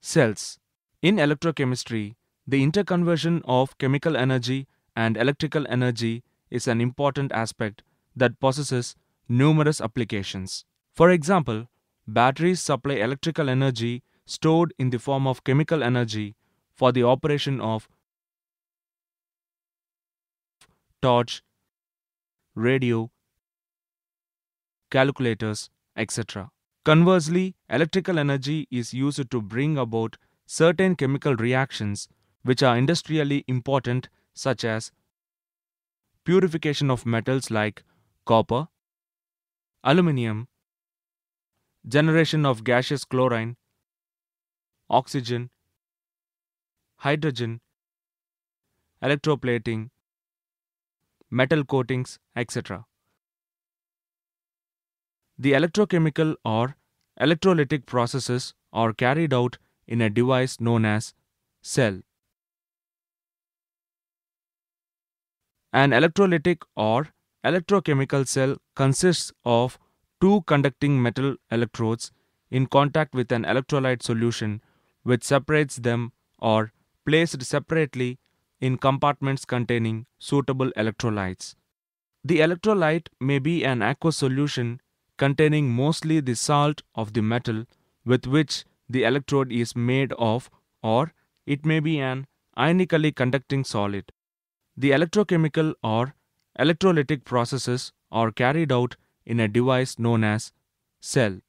Cells. In electrochemistry, the interconversion of chemical energy and electrical energy is an important aspect that possesses numerous applications. For example, batteries supply electrical energy stored in the form of chemical energy for the operation of torch, radio, calculators, etc. Conversely, electrical energy is used to bring about certain chemical reactions which are industrially important such as purification of metals like copper, aluminium, generation of gaseous chlorine, oxygen, hydrogen, electroplating, metal coatings, etc. The electrochemical or electrolytic processes are carried out in a device known as cell. An electrolytic or electrochemical cell consists of two conducting metal electrodes in contact with an electrolyte solution which separates them or placed separately in compartments containing suitable electrolytes. The electrolyte may be an aqueous solution containing mostly the salt of the metal with which the electrode is made of or it may be an ionically conducting solid. The electrochemical or electrolytic processes are carried out in a device known as cell.